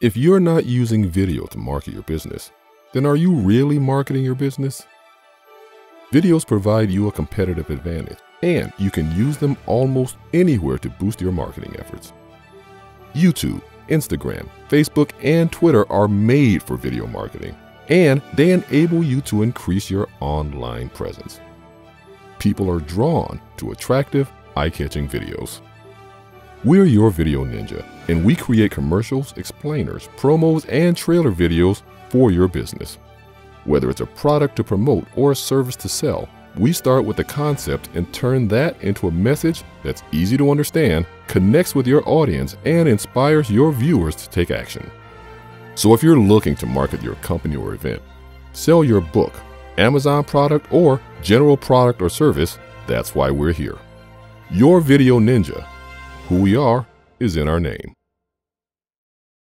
If you're not using video to market your business, then are you really marketing your business? Videos provide you a competitive advantage, and you can use them almost anywhere to boost your marketing efforts. YouTube, Instagram, Facebook, and Twitter are made for video marketing, and they enable you to increase your online presence. People are drawn to attractive, eye catching videos. We're your video ninja, and we create commercials, explainers, promos, and trailer videos for your business. Whether it's a product to promote or a service to sell, we start with the concept and turn that into a message that's easy to understand, connects with your audience, and inspires your viewers to take action. So if you're looking to market your company or event, sell your book, Amazon product, or general product or service, that's why we're here. Your Video Ninja. Who we are is in our name.